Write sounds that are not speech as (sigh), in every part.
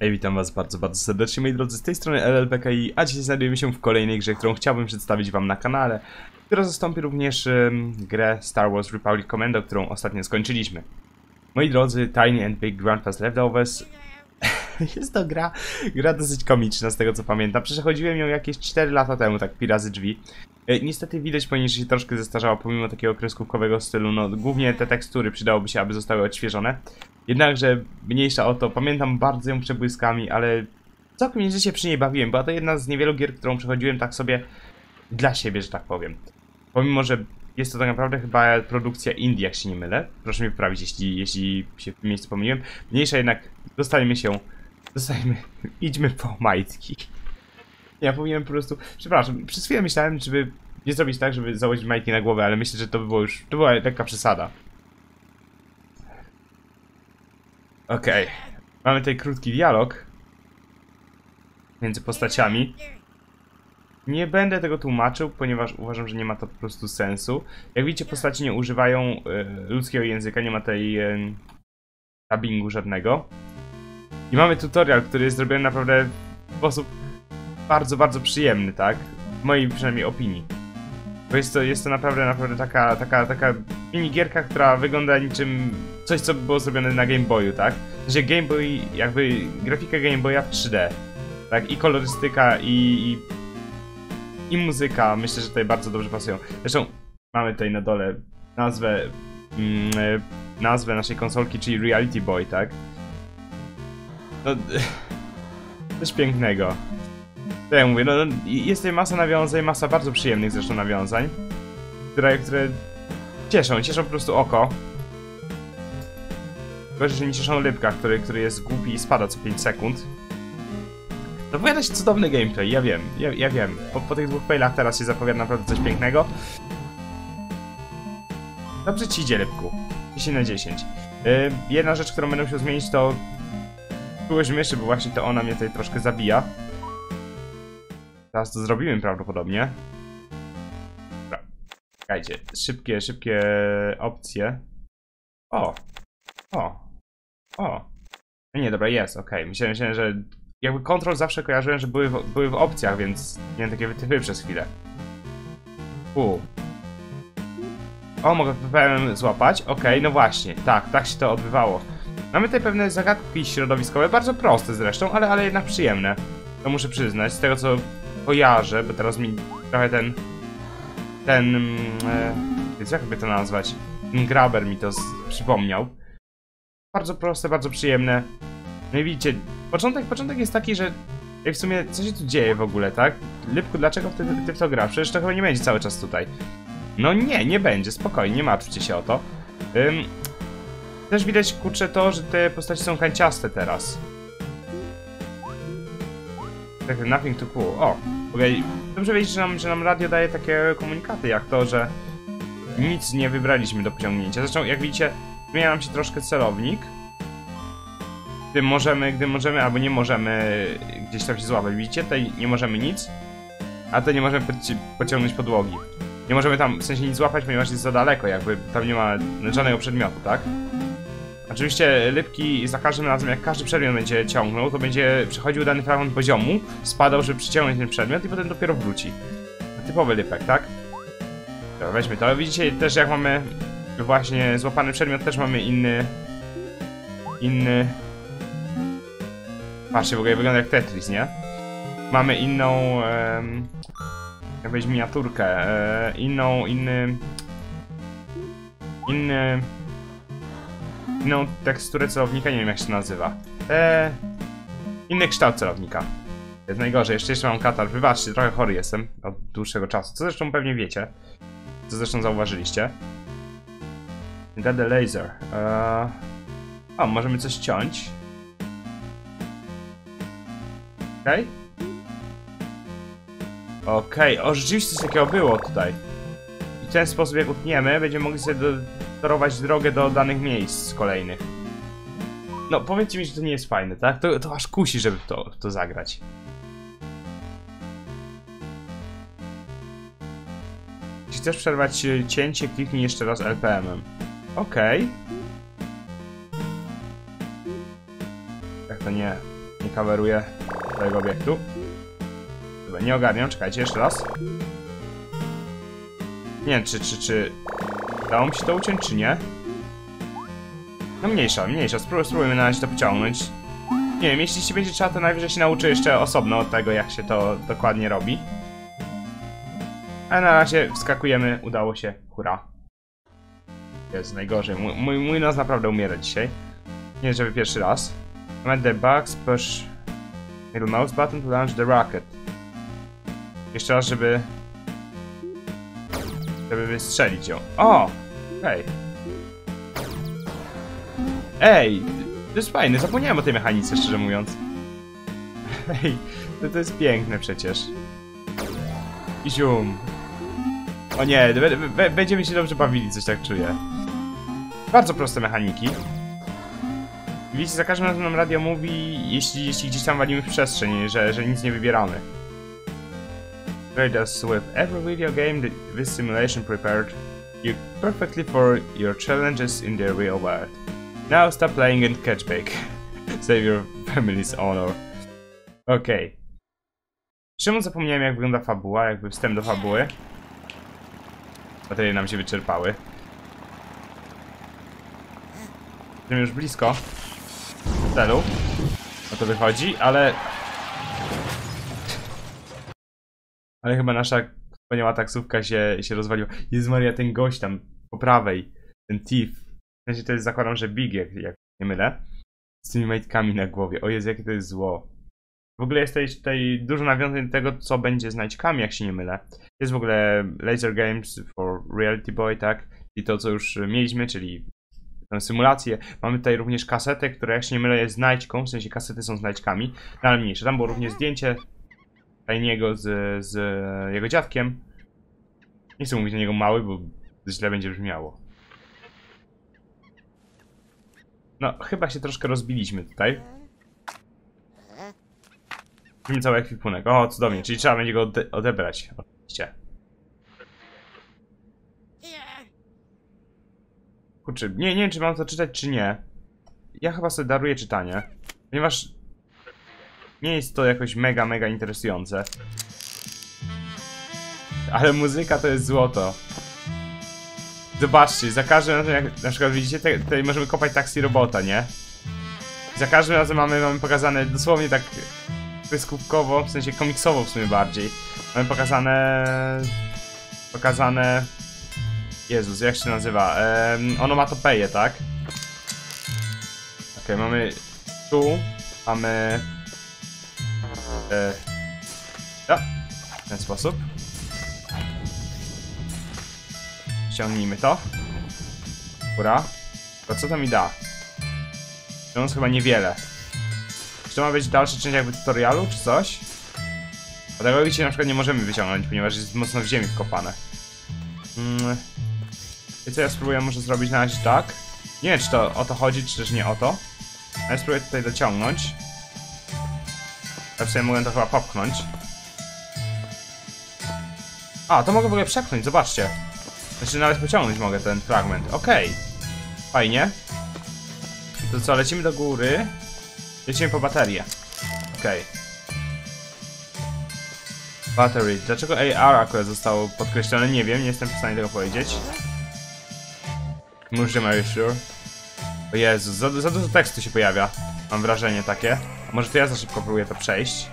Hej, witam was bardzo, bardzo serdecznie moi drodzy, z tej strony LLPKI, a dzisiaj znajdujemy się w kolejnej grze, którą chciałbym przedstawić wam na kanale, która zastąpi również em, grę Star Wars Republic Commando, którą ostatnio skończyliśmy. Moi drodzy, Tiny and Big Grand Fast Leftovers (laughs) jest to gra, gra dosyć komiczna z tego co pamiętam, przechodziłem ją jakieś 4 lata temu, tak pi razy drzwi. E, Niestety widać po niej, że się troszkę zestarzała pomimo takiego kreskówkowego stylu, no głównie te tekstury przydałoby się, aby zostały odświeżone. Jednakże mniejsza o to, pamiętam bardzo ją przebłyskami, ale całkiem nieźle się przy niej bawiłem. Była to jedna z niewielu gier, którą przechodziłem tak sobie dla siebie, że tak powiem. Pomimo, że jest to tak naprawdę chyba produkcja Indie, jak się nie mylę. Proszę mnie poprawić, jeśli, jeśli się w tym miejscu pomyliłem. Mniejsza jednak, dostajemy się, dostajemy, (laughs) idźmy po majtki. Ja powinienem po prostu, przepraszam, przez chwilę myślałem, żeby nie zrobić tak, żeby założyć majtki na głowę, ale myślę, że to by było już, to była lekka przesada. Okej. Mamy tutaj krótki dialog między postaciami. Nie będę tego tłumaczył, ponieważ uważam, że nie ma to po prostu sensu. Jak widzicie, postaci nie używają e, ludzkiego języka, nie ma tej e, dubbingu żadnego. I mamy tutorial, który jest zrobiony naprawdę w sposób bardzo, bardzo przyjemny, tak? W mojej przynajmniej opinii. Bo jest to, jest to naprawdę, naprawdę taka, taka, taka minigierka, która wygląda niczym coś, co było zrobione na Game Boyu, tak? Że Game Boy, jakby grafika Game Boya w 3D, tak? I kolorystyka, i, i, i muzyka, myślę, że tutaj bardzo dobrze pasują. Zresztą mamy tutaj na dole nazwę, mm, e, nazwę naszej konsolki, czyli Reality Boy, tak? No, (laughs) coś pięknego. To ja mówię, no, no jest tutaj masa nawiązań, masa bardzo przyjemnych zresztą nawiązań, które, które cieszą, cieszą po prostu oko. Tylko, że nie cieszą Lybka, który, który jest głupi i spada co 5 sekund. Zapowiada się cudowny gameplay, ja wiem, ja, ja wiem. Po, po tych dwóch failach teraz się zapowiada naprawdę coś pięknego. Dobrze ci idzie, Lybku. 10 na 10. Yy, jedna rzecz, którą będę musiał zmienić to... Czułość myszy, bo właśnie to ona mnie tutaj troszkę zabija. Teraz to zrobimy prawdopodobnie. Czekajcie, szybkie, szybkie opcje. O! O! O! Nie, dobra, jest, okej. Okay. Myślałem, myślałem, że jakby kontrol zawsze kojarzyłem, że były w, były w opcjach, więc miałem takie wytypy przez chwilę. U. O, mogę PPM złapać? Okej, okay, no właśnie, tak, tak się to odbywało. Mamy tutaj pewne zagadki środowiskowe, bardzo proste zresztą, ale, ale jednak przyjemne. To muszę przyznać, z tego co kojarzę, bo teraz mi trochę ten... Ten... Mm, e, jak by to nazwać? Graber mi to przypomniał. Bardzo proste, bardzo przyjemne. No i widzicie, początek, początek jest taki, że jak w sumie, co się tu dzieje w ogóle, tak? Lipku, dlaczego ty, ty w to grasz? Przecież to chyba nie będzie cały czas tutaj. No nie, nie będzie, spokojnie, nie martwcie się o to. Ym, też widać, kurczę, to, że te postaci są kanciaste teraz. Tak, nothing to cool. O, okej. Dobrze wiedzieć, że nam, że nam radio daje takie komunikaty, jak to, że nic nie wybraliśmy do pociągnięcia. Zresztą, jak widzicie, zmienia nam się troszkę celownik. Gdy możemy, gdy możemy, albo nie możemy gdzieś tam się złapać. Widzicie? Tutaj nie możemy nic, a tutaj nie możemy poci pociągnąć podłogi. Nie możemy tam w sensie nic złapać, ponieważ jest za daleko, jakby tam nie ma żadnego przedmiotu, tak? Oczywiście Lipki za każdym razem, jak każdy przedmiot będzie ciągnął, to będzie przechodził dany fragment poziomu, spadał, żeby przyciągnąć ten przedmiot i potem dopiero wróci. Typowy Lipek, tak? Dobra, weźmy to. Widzicie też jak mamy właśnie złapany przedmiot, też mamy inny... Inny... Patrzcie, w ogóle wygląda jak Tetris, nie? Mamy inną... Um, jak miniaturkę. E, inną, inny... Inny inną teksturę celownika, nie wiem jak się nazywa. Eee, inny kształt celownika. Jest najgorzej, jeszcze, jeszcze mam katar. Wybaczcie, trochę chory jestem od dłuższego czasu, co zresztą pewnie wiecie. Co zresztą zauważyliście. The laser. Eee, o, możemy coś ciąć. Okej. Okay. Okej, okay. o rzeczywiście coś takiego było tutaj. I w ten sposób jak utniemy, będziemy mogli sobie do, torować drogę do danych miejsc kolejnych. No, powiedzcie mi, że to nie jest fajne, tak? To, to aż kusi, żeby to, to zagrać. Jeśli chcesz przerwać cięcie, kliknij jeszcze raz LPM-em. Okej. Okay. Jak to nie? nie kameruje tego obiektu. Dobra, nie ogarniam, czekajcie, jeszcze raz. Nie wiem, czy, czy, czy... Dało mi się to uciąć, czy nie? No mniejsza, mniejsza, Spró spróbujmy na razie to pociągnąć. Nie wiem, jeśli się będzie trzeba, to najwyżej się nauczę jeszcze osobno od tego, jak się to dokładnie robi. Ale na razie wskakujemy, udało się, hurra. Jest najgorzej, mój, mój, mój nos naprawdę umiera dzisiaj. Nie, żeby pierwszy raz. Command the bugs, push middle mouse button to launch the rocket. Jeszcze raz, żeby... Żeby wystrzelić ją. O! Okej. Ej! To jest fajne, zapomniałem o tej mechanice, szczerze mówiąc. Ej, to, to jest piękne przecież. I zium. O nie, będziemy się dobrze bawili, coś tak czuję. Bardzo proste mechaniki. Widzicie, za każdym razem nam radio mówi, jeśli, jeśli gdzieś tam walimy w przestrzeń, że, że nic nie wybieramy. Great as with every video game this simulation prepared you perfectly for your challenges in the real world. Now stop playing and catch bait. (laughs) Save your family's honor. Okej. Okay. Czemu zapomniałem jak wygląda fabuła, jakby wstęp do fabuły? Baterie nam się wyczerpały. Jestem już blisko celu. O to wychodzi, ale... Ale chyba nasza wspaniała taksówka się, się rozwaliła. Jezu Maria, ten gość tam po prawej, ten thief. W sensie to jest, zakładam, że Big, jak, jak nie mylę. Z tymi majtkami na głowie. O Jezu, jakie to jest zło. W ogóle jest tutaj, tutaj dużo nawiązań do tego, co będzie z znajdźkami, jak się nie mylę. Jest w ogóle Laser Games for Reality Boy, tak? I to, co już mieliśmy, czyli tę symulację. Mamy tutaj również kasetę, która jak się nie mylę jest znajdźką, w sensie kasety są znajdźkami, no, ale mniejsze. Tam było również zdjęcie tajniego z, z jego dziadkiem. Nie chcę mówić na niego mały, bo źle będzie brzmiało. No, chyba się troszkę rozbiliśmy tutaj. Widzimy cały ekwipunek. O, cudownie, czyli trzeba będzie go ode odebrać. Oczywiście. Kurczę, nie, nie wiem, czy mam to czytać, czy nie. Ja chyba sobie daruję czytanie. Ponieważ nie jest to jakoś mega, mega interesujące. Ale muzyka to jest złoto. Zobaczcie, za każdym razem, jak na przykład widzicie, tutaj możemy kopać taksi robota, nie? Za każdym razem mamy, mamy pokazane dosłownie tak wyskupkowo, w sensie komiksowo w sumie bardziej. Mamy pokazane... Pokazane... Jezus, jak się nazywa? Ehm, onomatopeje, tak? Ok, mamy tu, mamy... E, ja, w ten sposób. Ściągnijmy to. Góra. To co to mi da? To jest chyba niewiele. Czy to ma być dalszy część jakby tutorialu, czy coś? A tego widzicie na przykład nie możemy wyciągnąć, ponieważ jest mocno w ziemi wkopane. Mm. I co ja spróbuję może zrobić na razie tak? Nie wiem, czy to o to chodzi, czy też nie o to. Ale spróbuję tutaj dociągnąć. Sobie mogę to chyba popchnąć. A, to mogę w ogóle przepchnąć, zobaczcie. Znaczy nawet pociągnąć mogę ten fragment. Okej. Okay. Fajnie. To co, lecimy do góry. Lecimy po baterię. Okej. Okay. Battery. Dlaczego AR akurat zostało podkreślone? Nie wiem, nie jestem w stanie tego powiedzieć. Are you sure? O Jezus, za, za dużo tekstu się pojawia. Mam wrażenie takie. Może to ja za szybko próbuję to przejść.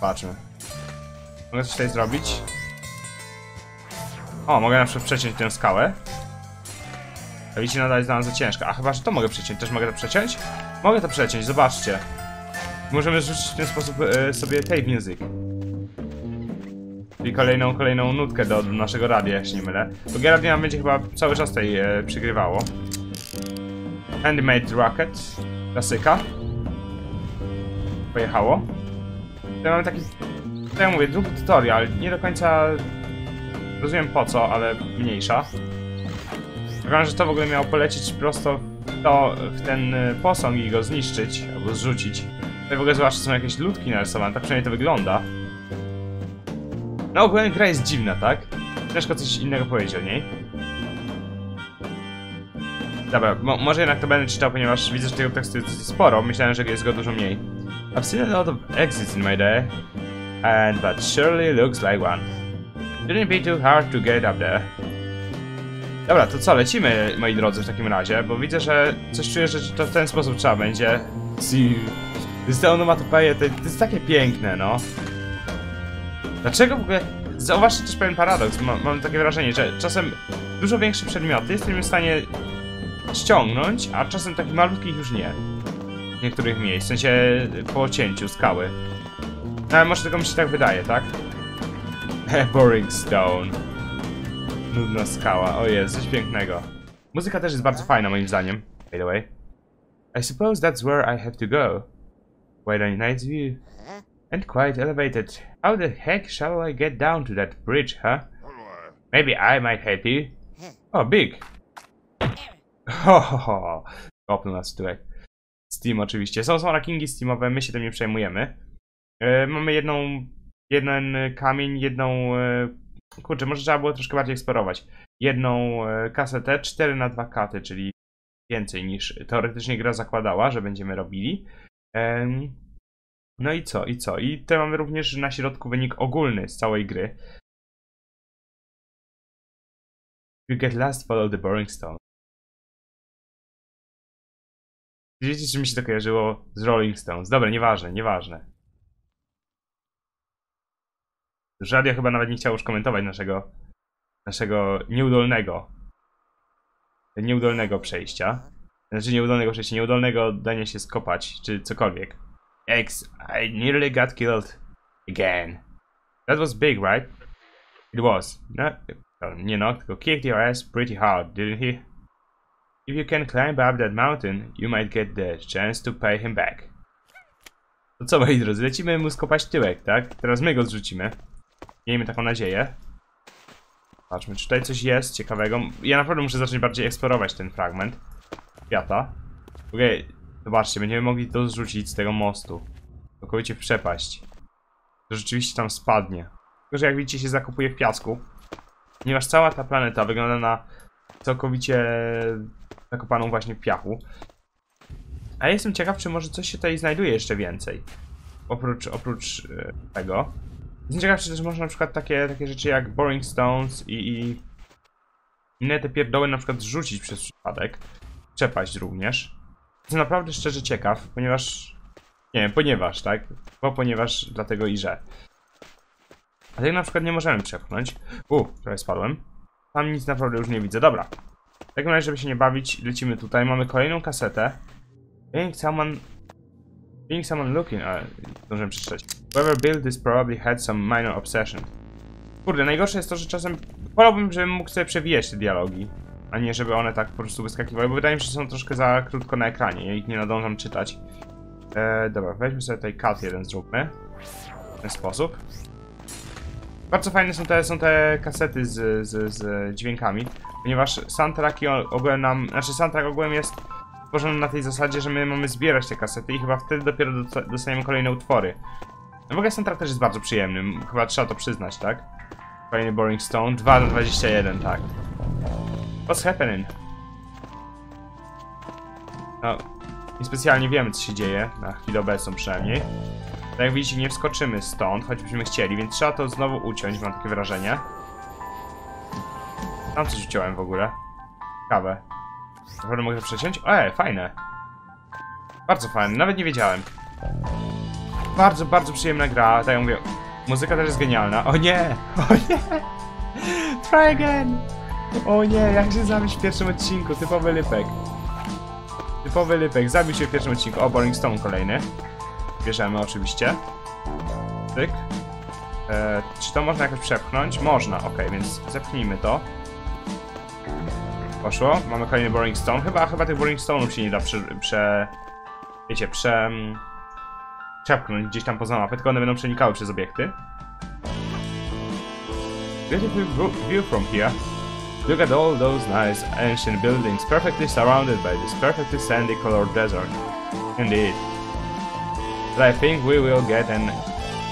Patrzmy. Mogę coś tutaj zrobić? O, mogę na przykład przeciąć tę skałę. A widzicie, nadal jest dla nas za ciężka. A chyba, że to mogę przeciąć. Też mogę to przeciąć? Mogę to przeciąć, zobaczcie. Możemy rzucić w ten sposób e, sobie tape music. Czyli kolejną, kolejną nutkę do, do naszego radia, jak się nie mylę. Bo radio nam będzie chyba cały czas tutaj e, przygrywało. Handmade Rocket. Klasyka. Pojechało. Tutaj mamy taki, tak jak mówię, drugi tutorial. Nie do końca rozumiem po co, ale mniejsza. Wygląda, że to w ogóle miało polecieć prosto w, to, w ten e, posąg i go zniszczyć, albo zrzucić. Tutaj w ogóle zwłaszcza są jakieś ludki narysowane, tak przynajmniej to wygląda. No ogólnie gra jest dziwna, tak? Ciężko coś innego powiedzieć o niej. Dobra, mo może jednak to będę czytał, ponieważ widzę, że tego tekstu jest dosyć sporo. Myślałem, że jest go dużo mniej. I've seen a lot of exits in my day, and but surely looks like one. Shouldn't be too hard to get up there. Dobra, to co, lecimy, moi drodzy, w takim razie, bo widzę, że coś czuję, że to w ten sposób trzeba będzie. Te onomatopeje, to, to jest takie piękne, no. Dlaczego w ogóle... Zauważcie też pewien paradoks, mam, mam takie wrażenie, że czasem dużo większe przedmioty jesteśmy w stanie ściągnąć, a czasem takich malutkich już nie. Niektórych miejsc, w sensie po cięciu skały. No, ale może tylko mi się tak wydaje, tak? (laughs) Boring Stone. Nudna skała, o jest, coś pięknego. Muzyka też jest bardzo fajna moim zdaniem, by the way. I suppose that's where I have to go. Quite a nice view. And quite elevated. How the heck shall I get down to that bridge, huh? Maybe I might help you. Oh, big. (laughs) Ho, ho, ho. Kopnął nas tyłek. Steam oczywiście. Są, są rankingi Steamowe, my się tym nie przejmujemy. E, mamy jedną, jeden kamień, jedną... E, kurczę, może trzeba było troszkę bardziej eksplorować. Jedną e, kasetę, 4 na 2 katy, czyli więcej niż teoretycznie gra zakładała, że będziemy robili. No i co, i co? I tutaj mamy również na środku wynik ogólny z całej gry. You get last follow the boring stone. Wiecie, czy mi się to kojarzyło z Rolling Stones? Dobra, nieważne, nieważne. Już radio chyba nawet nie chciało już komentować naszego, naszego nieudolnego, nieudolnego przejścia. Znaczy nieudolnego przejścia, nieudolnego dania się skopać, czy cokolwiek. X, I nearly got killed again. That was big, right? It was. No, nie no, tylko kicked your ass pretty hard, didn't he? If you can climb up that mountain, you might get the chance to pay him back. To co, moi drodzy, lecimy mu skopać tyłek, tak? Teraz my go zrzucimy. Miejmy taką nadzieję. Patrzmy, czy tutaj coś jest ciekawego. Ja naprawdę muszę zacząć bardziej eksplorować ten fragment świata. Okej, okay, zobaczcie, będziemy mogli to zrzucić z tego mostu. Całkowicie w przepaść. To rzeczywiście tam spadnie. Tylko, że jak widzicie się zakopuje w piasku. Ponieważ cała ta planeta wygląda na całkowicie zakopaną właśnie w piachu. A ja jestem ciekaw, czy może coś się tutaj znajduje jeszcze więcej. Oprócz, oprócz e, tego. Jestem ciekaw, czy też można na przykład takie, takie rzeczy jak Boring Stones i, i inne te pierdoły na przykład zrzucić przez przypadek. Przepaść również. Jestem naprawdę szczerze ciekaw, ponieważ... Nie wiem, ponieważ, tak? Bo ponieważ, dlatego i że. A tego na przykład nie możemy przepchnąć. U, trochę spadłem. Tam nic naprawdę już nie widzę. Dobra. W takim razie, żeby się nie bawić, lecimy tutaj. Mamy kolejną kasetę. Being someone... Being someone looking... A, zdążyłem przeczytać. Whoever built this probably had some minor obsession. Kurde, najgorsze jest to, że czasem... Wolałbym, żebym mógł sobie przewijać te dialogi. A nie, żeby one tak po prostu wyskakiwały, bo wydaje mi się, że są troszkę za krótko na ekranie. Ja ich nie nadążam czytać. E, dobra, weźmy sobie tutaj cut jeden zróbmy. W ten sposób. Bardzo fajne są te, są te kasety z, z, z dźwiękami, ponieważ soundtracki ogółem nam, znaczy soundtrack ogółem jest tworzony na tej zasadzie, że my mamy zbierać te kasety i chyba wtedy dopiero dostaniemy kolejne utwory. No w ogóle soundtrack też jest bardzo przyjemny, chyba trzeba to przyznać, tak? Kolejny Boring Stone, 2 na 21, tak. What's happening? No, niespecjalnie wiemy co się dzieje, na chwilę obecną przynajmniej. Tak jak widzicie, nie wskoczymy stąd, choćbyśmy chcieli, więc trzeba to znowu uciąć, mam takie wrażenie. Tam coś uciąłem w ogóle. Ciekawe. Naprawdę mogę przeciąć? E, fajne. Bardzo fajne, nawet nie wiedziałem. Bardzo, bardzo przyjemna gra, tak jak mówię. Muzyka też jest genialna. O nie! (laughs) O nie! Try again! O nie, jak się zabić w pierwszym odcinku, typowy lypek. Typowy lypek, zabił się w pierwszym odcinku. O, Boring Stone kolejny. Bierzemy oczywiście. Tyk. E, czy to można jakoś przepchnąć? Można, ok, więc zepchnijmy to. Poszło. Mamy kolejny Boring Stone. Chyba, chyba tych Boring Stone'ów się nie da prze... prze wiecie, prze... Mm, przepchnąć gdzieś tam poza mapę, tylko one będą przenikały przez obiekty. Beautiful view from here. Look at all those nice ancient buildings perfectly surrounded by this perfectly sandy colored desert. Indeed. But I think we will get an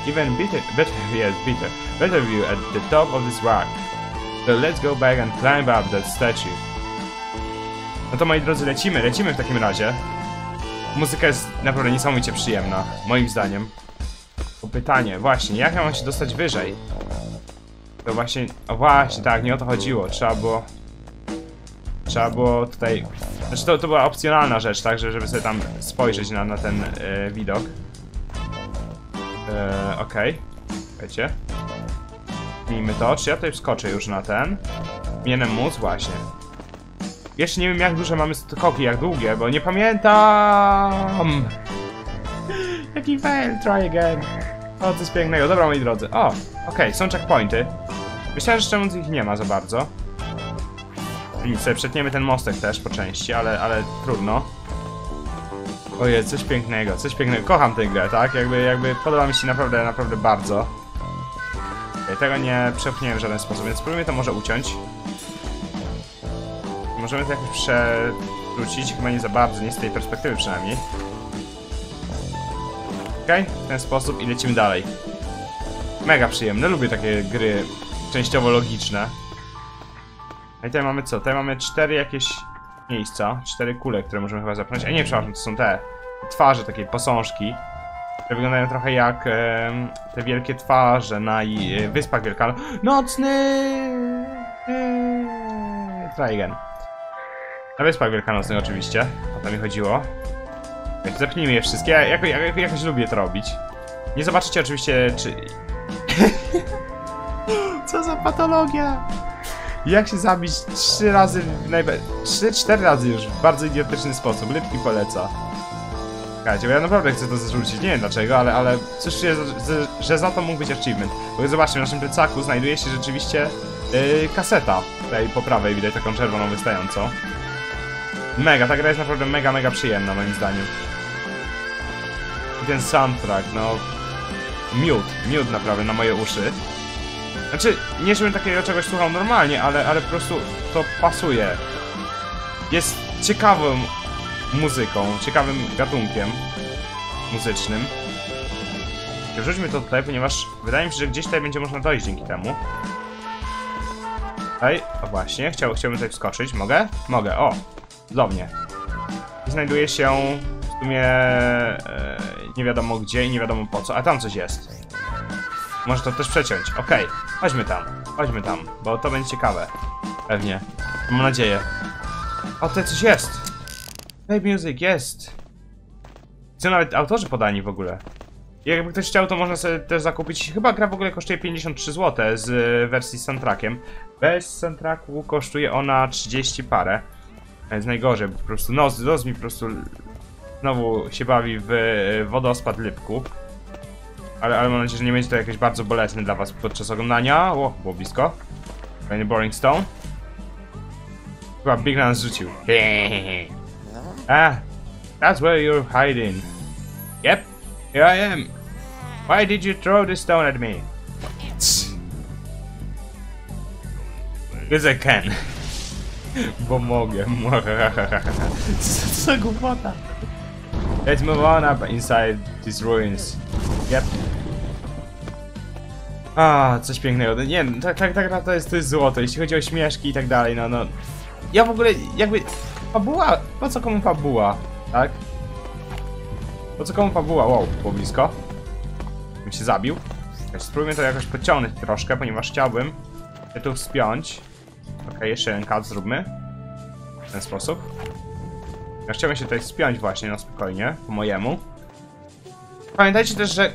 even better, (laughs) better, yes, better, better view at the top of this rock. So let's go back and climb up that statue. No to moi drodzy, lecimy, lecimy w takim razie. Muzyka jest naprawdę niesamowicie przyjemna, moim zdaniem. To pytanie, właśnie, jak ja mam się dostać wyżej? To właśnie, o właśnie, tak, nie o to chodziło, trzeba było... Trzeba było tutaj... Znaczy to, to była opcjonalna rzecz, tak, że- żeby sobie tam spojrzeć na, na ten e, widok. E, Okej, wiecie. Miejmy to, czy ja tutaj wskoczę już na ten? Powinienem móc, właśnie. Jeszcze nie wiem jak duże mamy skoki, jak długie, bo nie pamiętam! (laughs) Jaki fail, try again. O, coś pięknego. Dobra, moi drodzy. O, okej, są checkpointy. Myślałem, że czemu ich nie ma za bardzo. Nic, sobie przetniemy ten mostek też po części, ale, ale trudno. Ojej, coś pięknego, coś pięknego. Kocham tę grę, tak? Jakby, jakby podoba mi się naprawdę, naprawdę bardzo. Tego nie przepchniemy w żaden sposób, więc spróbujmy to może uciąć. Możemy to jakoś przewrócić, chyba nie za bardzo, nie z tej perspektywy przynajmniej. Okej, w ten sposób i lecimy dalej. Mega przyjemne, lubię takie gry częściowo logiczne. A i tutaj mamy co? Tutaj mamy cztery jakieś miejsca, cztery kule, które możemy chyba zapchnąć. A nie, przepraszam, to są te twarze, takie posążki. Które wyglądają trochę jak em, te wielkie twarze na e, Wyspach Wielkanocnych. Try again. Na Wyspach Wielkanocnych oczywiście, o to mi chodziło. Więc zepnijmy je wszystkie, ja jako, jak, jakoś lubię to robić. Nie zobaczycie oczywiście, czy... (laughs) Co za patologia! Jak się zabić trzy razy, trzy, cztery razy już w bardzo idiotyczny sposób. Lipki poleca. Słuchajcie, bo ja naprawdę chcę to zarzucić, nie wiem dlaczego, ale, ale czuję, że, że za to mógł być achievement. Bo zobaczcie, w naszym plecaku znajduje się rzeczywiście yy, kaseta. Tutaj po prawej widać taką czerwoną wystającą. Mega, ta gra jest naprawdę mega, mega przyjemna moim zdaniem. I ten soundtrack, no... Miód, miód naprawdę na moje uszy. Znaczy, nie żebym takiego czegoś słuchał normalnie, ale, ale po prostu to pasuje. Jest ciekawą muzyką, ciekawym gatunkiem muzycznym. Wrzućmy to tutaj, ponieważ wydaje mi się, że gdzieś tutaj będzie można dojść dzięki temu. Ej, o właśnie, chciał, chciałbym tutaj wskoczyć. Mogę? Mogę, o! Cudownie. I znajduje się w sumie e, nie wiadomo gdzie i nie wiadomo po co, a tam coś jest. Może to też przeciąć. Okej, chodźmy tam, chodźmy tam, bo to będzie ciekawe. Pewnie. Mam nadzieję. O, tutaj coś jest! Play music, jest! Co nawet autorzy podani w ogóle. Jakby ktoś chciał, to można sobie też zakupić. Chyba gra w ogóle kosztuje 53 zł z y, wersji z soundtrackiem. Bez soundtracku kosztuje ona 30 parę. Jest najgorzej, po prostu nos, nos mi po prostu znowu się bawi w y, wodospad lipku. Ale, ale mam nadzieję, że nie będzie to jakieś bardzo bolesne dla was podczas oglądania. O, było blisko. Kolejny Boring Stone. Chyba Big nas rzucił. ah, (laughs) that's where you're hiding. Yep, here I am. Why did you throw the stone at me? Because I can. (laughs) Bo mogę. (laughs) Co głupota? Let's move on up inside these ruins. Yep. A, coś pięknego. Nie, no, tak, tak, tak, to jest, to jest złoto, jeśli chodzi o śmieszki i tak dalej, no, no. Ja w ogóle, jakby, fabuła, po co komu fabuła, tak? Po co komu fabuła? Wow, było blisko. Bym się zabił. Spróbujmy to jakoś podciągnąć troszkę, ponieważ chciałbym się tu wspiąć. Ok, jeszcze jeden cut zróbmy. W ten sposób. Ja chciałbym się tutaj wspiąć właśnie, no spokojnie, po mojemu. Pamiętajcie też, że...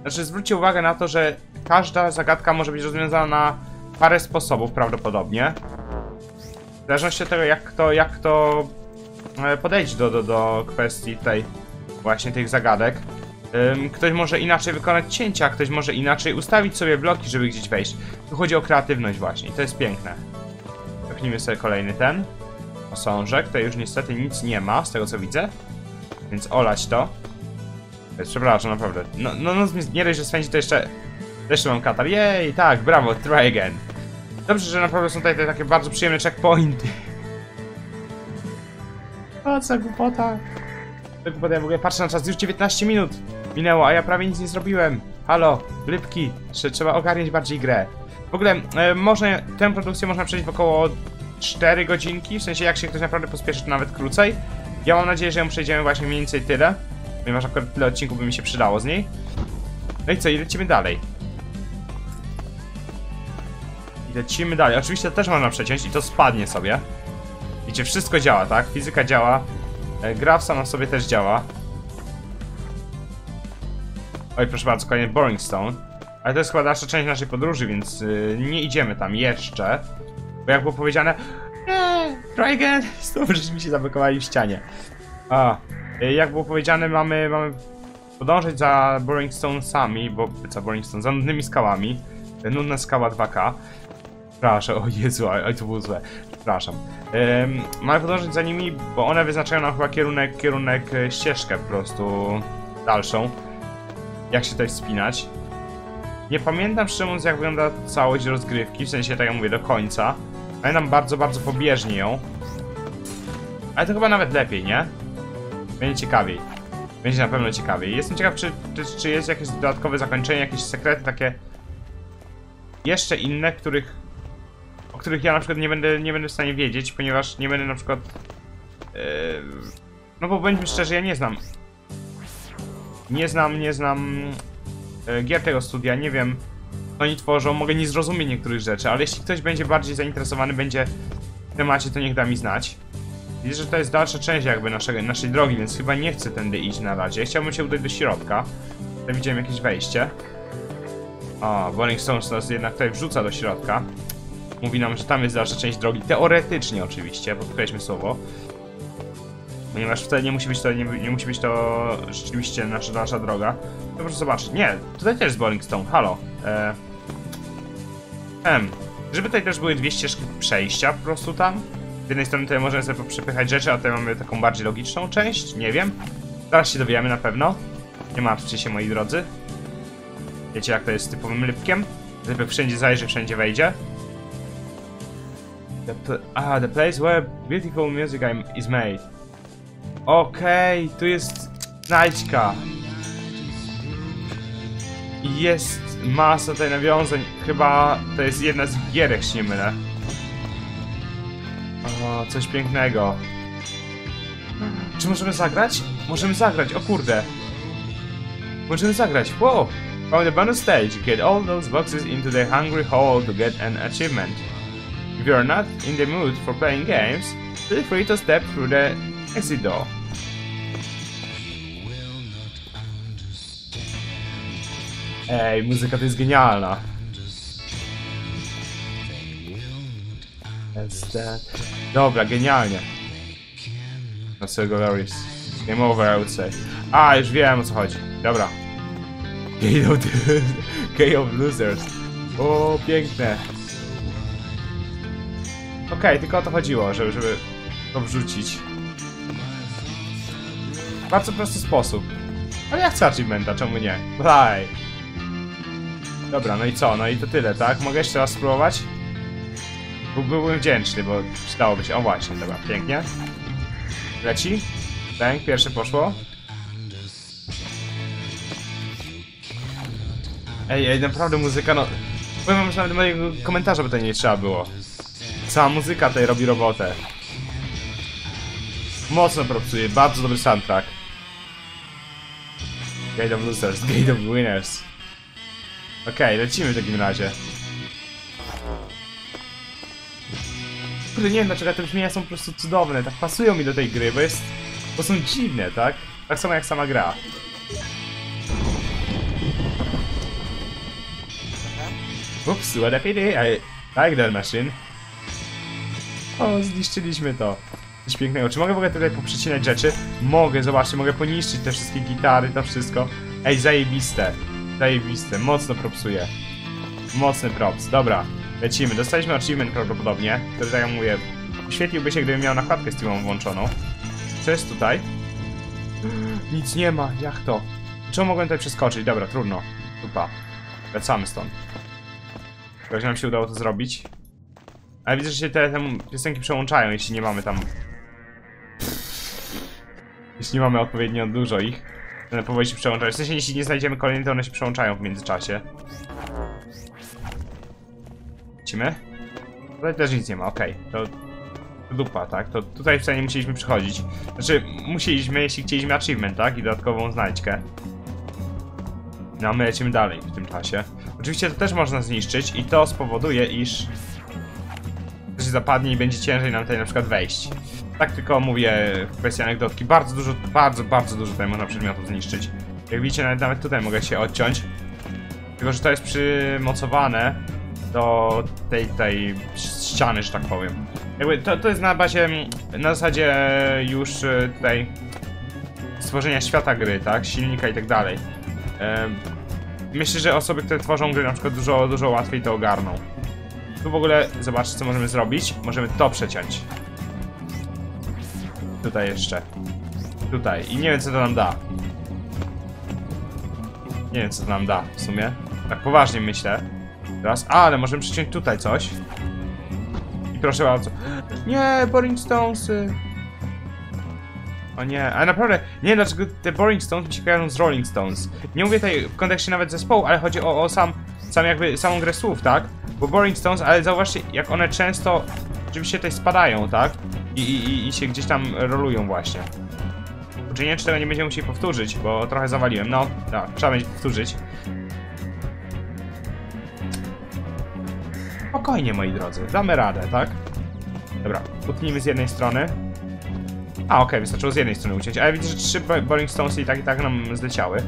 Znaczy zwróćcie uwagę na to, że każda zagadka może być rozwiązana na parę sposobów prawdopodobnie. W zależności od tego, jak to, jak to e, podejść do, do, do kwestii tej właśnie tych zagadek. Ktoś może inaczej wykonać cięcia, ktoś może inaczej ustawić sobie bloki, żeby gdzieś wejść. Tu chodzi o kreatywność właśnie to jest piękne. Pchnijmy sobie kolejny ten. Posążek, tutaj już niestety nic nie ma, z tego co widzę. Więc olać to. Więc Przepraszam, naprawdę. No, no, no nie dość, że swędzi, to jeszcze... Jeszcze mam katar. Jej, tak, brawo, try again. Dobrze, że naprawdę są tutaj te takie bardzo przyjemne checkpointy. (laughs) O, co głupota. Co głupota, ja w ogóle patrzę na czas, już 19 minut minęło, a ja prawie nic nie zrobiłem. Halo, rybki, Trze- trzeba ogarniać bardziej grę. W ogóle, e, można, tę produkcję można przejść w około 4 godzinki, w sensie jak się ktoś naprawdę pospieszy, to nawet krócej. Ja mam nadzieję, że ją przejdziemy właśnie mniej więcej tyle, ponieważ akurat tyle odcinków by mi się przydało z niej. No i co, i lecimy dalej. Lecimy dalej. Oczywiście też można przeciąć i to spadnie sobie. Widzicie, wszystko działa, tak? Fizyka działa. E, Gra w sama sobie też działa. Oj, proszę bardzo, kolejny Boring Stone. Ale to jest chyba dalsza część naszej podróży, więc yy, nie idziemy tam jeszcze. Bo jak było powiedziane... Eee, try again! (laughs) Żeśmy się zablokowali w ścianie. A, yy, jak było powiedziane, mamy, mamy podążać za Boring Stonesami, bo za Boring Stone, za nudnymi skałami. Nudna skała 2K. Przepraszam, o Jezu, oj to było złe. Przepraszam. Ym, mamy podążać za nimi, bo one wyznaczają nam chyba kierunek, kierunek, e, ścieżkę po prostu dalszą. Jak się tutaj wspinać. Nie pamiętam mówiąc jak wygląda całość rozgrywki, w sensie tak jak mówię, do końca. Pamiętam bardzo, bardzo pobieżnie ją. Ale to chyba nawet lepiej, nie? Będzie ciekawiej. Będzie na pewno ciekawiej. Jestem ciekaw, czy, czy, czy jest jakieś dodatkowe zakończenie, jakieś sekrety takie jeszcze inne, których których ja na przykład nie będę, nie będę w stanie wiedzieć, ponieważ nie będę na przykład yy, no bo bądźmy szczerzy, ja nie znam nie znam, nie znam e, gier tego studia, nie wiem co oni tworzą, mogę nie zrozumieć niektórych rzeczy, ale jeśli ktoś będzie bardziej zainteresowany, będzie w temacie, to niech da mi znać. Widzę, że to jest dalsza część jakby naszego, naszej drogi, więc chyba nie chcę tędy iść na razie. Chciałbym się udać do środka. Tutaj widziałem jakieś wejście. O, Rolling Stones nas jednak tutaj wrzuca do środka. Mówi nam, że tam jest dalsza część drogi. Teoretycznie oczywiście, podkreślmy słowo. Ponieważ wtedy nie musi być to, nie, nie musi być to rzeczywiście nasza dalsza droga. To proszę zobaczyć. Nie, tutaj też jest Bowling Stone, halo. E... Em, żeby tutaj też były dwie ścieżki przejścia po prostu tam. Z jednej strony tutaj możemy sobie przepychać rzeczy, a tutaj mamy taką bardziej logiczną część, nie wiem. Zaraz się dowiemy na pewno. Nie martwcie się moi drodzy. Wiecie jak to jest z typowym lipkiem? Żeby wszędzie zajrzy, wszędzie wejdzie. The ah, the place where beautiful music is made. Okej, tu jest znajdźka. Jest masa tutaj nawiązań. Chyba to jest jedna z gierek, jeśli nie mylę. O, coś pięknego. Czy możemy zagrać? Możemy zagrać, o kurde. Możemy zagrać, wow! From the bonus stage, get all those boxes into the hungry hole to get an achievement. If you are not in the mood for playing games, feel free to step through the exit door. Ej, muzyka to jest genialna. Dobra, genialnie. No so Glories. Game over, I would say. A, już wiem o co chodzi. Dobra. Gate of. (laughs) Gate of Losers. O, piękne. Okej, tylko o to chodziło, żeby, żeby to wrzucić. Bardzo prosty sposób. Ale ja chcę achievementa, czemu nie? Daj. Dobra, no i co? No i to tyle, tak? Mogę jeszcze raz spróbować? Był- Byłbym wdzięczny, bo przydałoby się. O właśnie, dobra, pięknie. Leci. Bang, pierwsze poszło. Ej, ej, naprawdę muzyka, no... Powiem wam, że nawet mojego komentarza by tutaj nie trzeba było. Cała muzyka tutaj robi robotę. Mocno pracuje, bardzo dobry soundtrack. Gate of Losers, (laughs) Gate of Winners. Okej, lecimy w takim razie. Kurde, nie wiem dlaczego te brzmienia są po prostu cudowne, tak pasują mi do tej gry, bo jest... bo są dziwne, tak? Tak samo jak sama gra. Ups, what a pity, I like that machine. O, zniszczyliśmy to. Coś pięknego. Czy mogę w ogóle tutaj poprzecinać rzeczy? Mogę, zobaczcie, mogę poniszczyć te wszystkie gitary, to wszystko. Ej, zajebiste. Zajebiste, mocno propsuje. Mocny props. Dobra, lecimy. Dostaliśmy achievement prawdopodobnie, który tak jak mówię, świetliłby się, gdybym miał nakładkę Steamową włączoną. Co jest tutaj? Nic nie ma, jak to? Czemu mogłem tutaj przeskoczyć? Dobra, trudno. Dupa. Wracamy stąd. Jakoś nam się udało to zrobić. Ale widzę, że się te, te piosenki przełączają, jeśli nie mamy tam... Jeśli nie mamy odpowiednio dużo ich. to One powoli się przełączają. W sensie, jeśli nie znajdziemy kolejnej, to one się przełączają w międzyczasie. Lecimy? Tutaj też nic nie ma, okej. To dupa, tak? To tutaj wcale nie musieliśmy przychodzić. Znaczy, musieliśmy, jeśli chcieliśmy achievement, tak? I dodatkową znajdźkę. No a my lecimy dalej w tym czasie. Oczywiście to też można zniszczyć i to spowoduje, iż ktoś zapadnie i będzie ciężej nam tutaj na przykład wejść. Tak tylko mówię w kwestii anegdotki. Bardzo dużo, bardzo, bardzo dużo tutaj można przedmiotów zniszczyć. Jak widzicie, nawet, nawet tutaj mogę się odciąć. Tylko, że to jest przymocowane do tej, tej ściany, że tak powiem. Jakby to, to jest na bazie, na zasadzie już e, tutaj stworzenia świata gry, tak? Silnika i tak dalej. Em, Myślę, że osoby, które tworzą gry na przykład dużo, dużo łatwiej to ogarną. Tu w ogóle zobaczcie co możemy zrobić. Możemy to przeciąć. Tutaj jeszcze. Tutaj. I nie wiem co to nam da. Nie wiem co to nam da w sumie. Tak poważnie myślę. Teraz. A, ale możemy przyciąć tutaj coś. I proszę bardzo. Nie, Boring Stonesy. O nie, ale naprawdę, nie wiem dlaczego te Boring Stones mi się kojarzą z Rolling Stones. Nie mówię tutaj w kontekście nawet zespołu, ale chodzi o, o sam, sam jakby, samą grę słów, tak? Bo Boring Stones, ale zauważcie, jak one często rzeczywiście tutaj spadają, tak? I, i, i- się gdzieś tam rolują właśnie. Czy nie czy tego nie będziemy musieli powtórzyć, bo trochę zawaliłem. No, tak, trzeba będzie powtórzyć. Spokojnie, moi drodzy, damy radę, tak? Dobra, utnijmy z jednej strony. A, okej, wystarczyło z jednej strony uciąć, ale widzę, że trzy Bo- Boring Stones i tak i tak nam zleciały.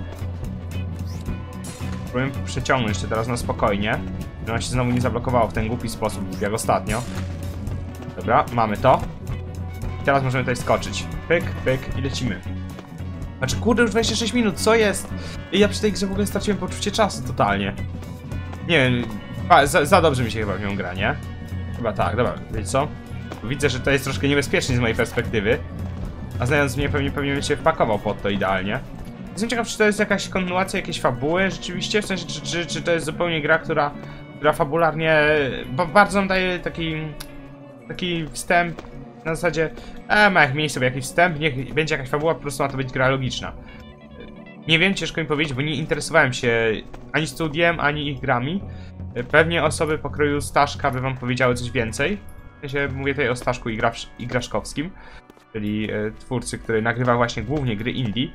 Próbuję przeciągnąć jeszcze teraz na spokojnie. Żeby ona się znowu nie zablokowało w ten głupi sposób, jak ostatnio. Dobra, mamy to. Teraz możemy tutaj skoczyć. Pyk, pyk i lecimy. Znaczy, kurde, już 26 minut, co jest? I ja przy tej grze w ogóle straciłem poczucie czasu totalnie. Nie wiem, za, za dobrze mi się chyba w nią gra, nie? Chyba tak, dobra, wiecie co? Widzę, że to jest troszkę niebezpiecznie z mojej perspektywy. A znając mnie, pewnie pewnie bym się wpakował pod to idealnie. Jestem ciekaw, czy to jest jakaś kontynuacja jakiejś fabuły rzeczywiście, w sensie, czy, czy, czy to jest zupełnie gra, która, która fabularnie ba bardzo nam daje taki, taki wstęp na zasadzie, e, ma jak mieć sobie jakiś wstęp, niech będzie jakaś fabuła, po prostu ma to być gra logiczna. Nie wiem, ciężko mi powiedzieć, bo nie interesowałem się ani studiem, ani ich grami. Pewnie osoby pokroju Staszka by wam powiedziały coś więcej. W sensie mówię tutaj o Staszku Igrasz Igraszkowskim, czyli e, twórcy, który nagrywa właśnie głównie gry indie.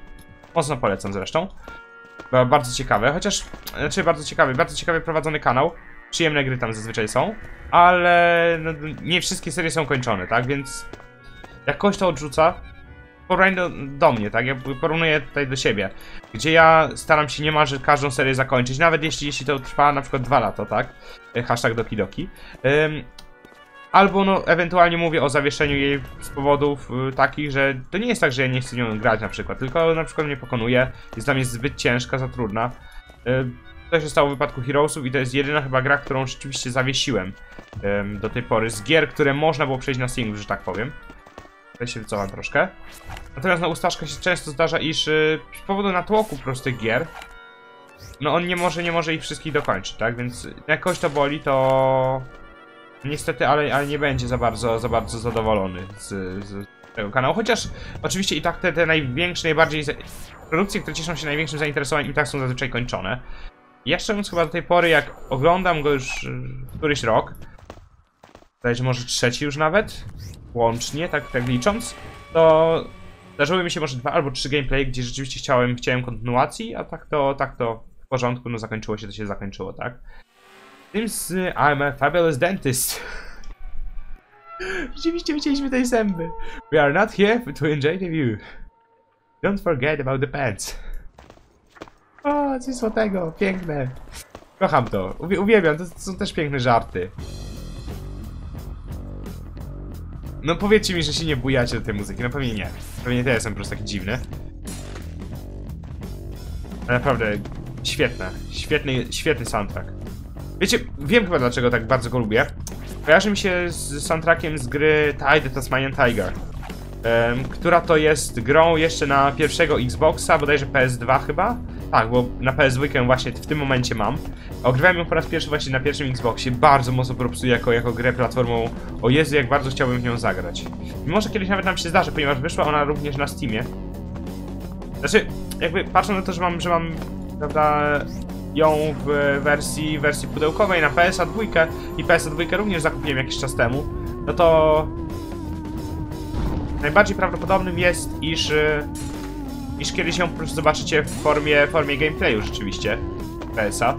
Mocno polecam zresztą. Ba- Bardzo ciekawe, chociaż, znaczy bardzo ciekawy, bardzo ciekawie prowadzony kanał. Przyjemne gry tam zazwyczaj są, ale no, nie wszystkie serie są kończone, tak? Więc jak ktoś to odrzuca, porównaj do, do mnie, tak? Ja porównuję tutaj do siebie, gdzie ja staram się niemalże każdą serię zakończyć, nawet jeśli, jeśli to trwa na przykład dwa lata, tak? E, Hashtag Doki Doki. Ym, Albo no, ewentualnie mówię o zawieszeniu jej z powodów y, takich, że to nie jest tak, że ja nie chcę nią grać na przykład, tylko na przykład mnie pokonuje, jest dla mnie zbyt ciężka, za trudna. Y, to się stało w wypadku Heroesów i to jest jedyna chyba gra, którą rzeczywiście zawiesiłem ym, do tej pory z gier, które można było przejść na single, że tak powiem. Tutaj się wycofam troszkę. Natomiast na ustaszkach się często zdarza, iż y, z powodu natłoku prostych gier, no on nie może, nie może ich wszystkich dokończyć, tak? Więc jak kogoś to boli, to Niestety, ale, ale nie będzie za bardzo, za bardzo zadowolony z, z tego kanału. Chociaż oczywiście i tak te, te największe, najbardziej. Produkcje, które cieszą się największym zainteresowaniem, i tak są zazwyczaj kończone. Ja szczerze mówiąc, chyba do tej pory, jak oglądam go już y, któryś rok, wydaje się może trzeci już nawet, łącznie, tak, tak licząc, to zdarzyły mi się może dwa albo trzy gameplay, gdzie rzeczywiście chciałem, chciałem kontynuacji, a tak to, tak to w porządku, no zakończyło się, to się zakończyło, tak? Uh, I'm a fabulous dentist. (laughs) Rzeczywiście wycięliśmy tutaj zęby. We are not here to enjoy the view. Don't forget about the pants. O, coś złotego, piękne. Kocham to, Uwie uwielbiam, to są też piękne żarty. No powiedzcie mi, że się nie bujacie do tej muzyki, no pewnie nie. Pewnie to jestem po prostu taki dziwny. Ale naprawdę, świetne, świetny, świetny soundtrack. Wiecie, wiem chyba dlaczego tak bardzo go lubię. Kojarzy mi się z soundtrackiem z gry Tide Tasmanian Tiger. em, która to jest grą jeszcze na pierwszego Xboxa, bodajże PS2 chyba? Tak, bo na PS2 właśnie w tym momencie mam. Ogrywałem ją po raz pierwszy właśnie na pierwszym Xboxie. Bardzo mocno propsuję jako, jako grę platformą. O Jezu, jak bardzo chciałbym w nią zagrać. Mimo, że kiedyś nawet nam się zdarzy, ponieważ wyszła ona również na Steamie. Znaczy, jakby patrząc na to, że mam, że mam, prawda, ją w wersji, wersji pudełkowej na PSA 2 i PSA 2 również zakupiłem jakiś czas temu, no to najbardziej prawdopodobnym jest, iż, e, iż kiedyś ją po prostu zobaczycie w formie, formie gameplayu rzeczywiście. PS-a.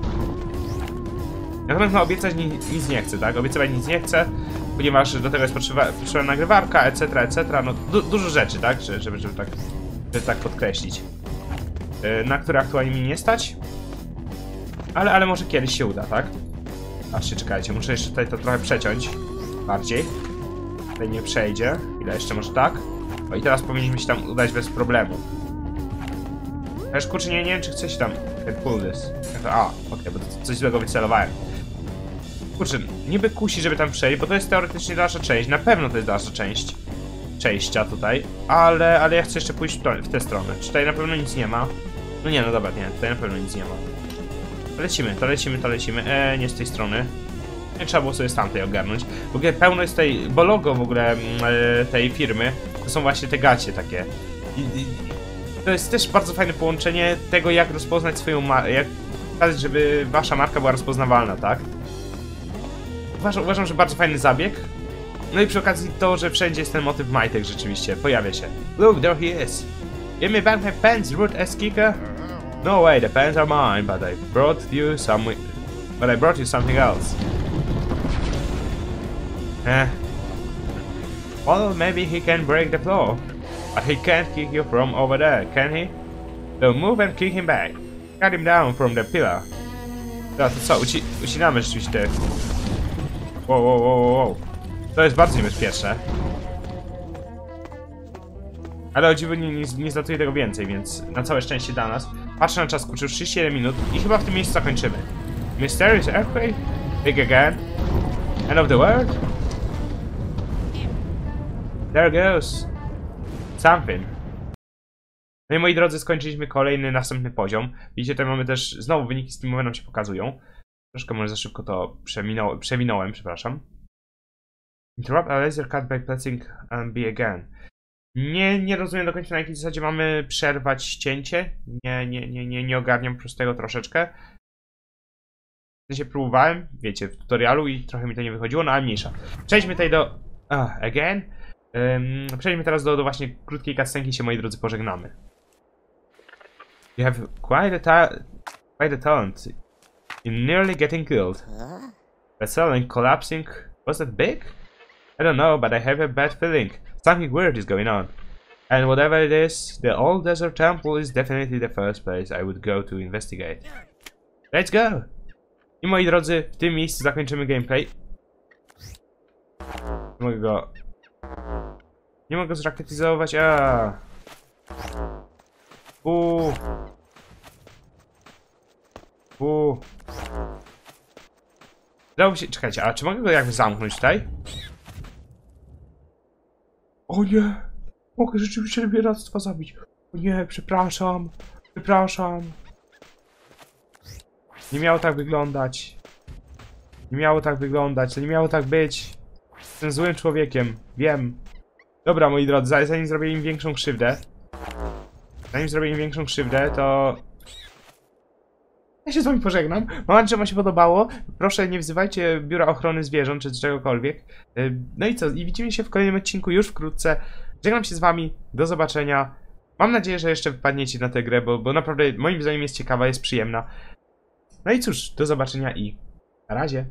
Natomiast no, obiecać ni nic nie chcę, tak? Obiecywać nic nie chcę, ponieważ do tego jest potrzeba, potrzebna nagrywarka, etc., etc., no du dużo rzeczy, tak? Żeby, żeby, żeby tak, żeby tak podkreślić. Yy, na które aktualnie mi nie stać. Ale, ale może kiedyś się uda, tak? Patrzcie, czekajcie, muszę jeszcze tutaj to trochę przeciąć. Bardziej. Tutaj nie przejdzie. Ile jeszcze może tak? O i teraz powinniśmy się tam udać bez problemu. Też kurczę, nie, nie wiem czy chce się tam can pull this. A, okej, okay, bo coś złego wycelowałem. Kurczę, niby kusi, żeby tam przejść, bo to jest teoretycznie dalsza część. Na pewno to jest dalsza część przejścia tutaj, ale, ale ja chcę jeszcze pójść w, to, w tę stronę. Czy tutaj na pewno nic nie ma? No nie, no dobra, nie, tutaj na pewno nic nie ma. Lecimy, to lecimy, to lecimy. Eee, nie z tej strony. Nie trzeba było sobie z tamtej ogarnąć. W ogóle pełno jest tej, bo logo w ogóle mm, e, tej firmy, to są właśnie te gacie takie. I, i, to jest też bardzo fajne połączenie tego, jak rozpoznać swoją markę, jak sprawić, żeby wasza marka była rozpoznawalna, tak? Uważam, uważam, że bardzo fajny zabieg. No i przy okazji to, że wszędzie jest ten motyw majtek rzeczywiście, pojawia się. Look, there he is. Give me back my pants, rude ass kicker. No way, the pants are mine, but I brought you some... But I brought you something else. Eh. Well, maybe he can break the floor. But he can't kick you from over there, can he? So move and kick him back. Cut him down from the pillar. Teraz to co, uci ucinamy rzeczywiście. Wow, wow, wow, wow. To jest bardzo niebezpieczne. Ale o dziwo nie, nie, nie zlatuje tego więcej, więc na całe szczęście dla nas. Patrzę na czas, kurczę, już 37 minut i chyba w tym miejscu zakończymy. Mysterious earthquake? Big again? End of the world? There goes. Something. No i moi drodzy, skończyliśmy kolejny, następny poziom. Widzicie, tutaj mamy też, znowu wyniki Steamowe nam się pokazują. Troszkę może za szybko to przeminął, przewinąłem, przepraszam. Interrupt a laser cut by pressing and B again. Nie, nie rozumiem do końca na jakiej zasadzie mamy przerwać ścięcie. Nie, nie, nie, nie, nie ogarniam po prostu tego troszeczkę. W sensie próbowałem, wiecie, w tutorialu i trochę mi to nie wychodziło, no ale mniejsza. Przejdźmy tutaj do... Uh, again. Um, przejdźmy teraz do, do właśnie krótkiej cutscenki się, moi drodzy, pożegnamy. You have quite a, ta quite a talent in nearly getting killed. Sudden collapsing, was that big? I don't know, but I have a bad feeling. Something weird is going on. And whatever it is, the old desert temple is definitely the first place I would go to investigate. Let's go! I moi drodzy, w tym miejscu zakończymy gameplay. Mogę go... Nie mogę go zraktywizować, a. Uuu. Uuu. Dało się... Czekajcie, a czy mogę go jakby zamknąć tutaj? O nie! Mogę rzeczywiście bieractwa zabić. O nie, przepraszam. Przepraszam. Nie miało tak wyglądać. Nie miało tak wyglądać, to nie miało tak być. Jestem złym człowiekiem, wiem. Dobra, moi drodzy, zanim zrobię im większą krzywdę, zanim zrobię im większą krzywdę, to... Ja się z wami pożegnam. Mam nadzieję, że wam się podobało. Proszę, nie wzywajcie Biura Ochrony Zwierząt czy czegokolwiek. Y, No i co? I widzimy się w kolejnym odcinku już wkrótce. Żegnam się z wami. Do zobaczenia. Mam nadzieję, że jeszcze wpadniecie na tę grę, bo, bo naprawdę moim zdaniem jest ciekawa, jest przyjemna. No i cóż, do zobaczenia i na razie.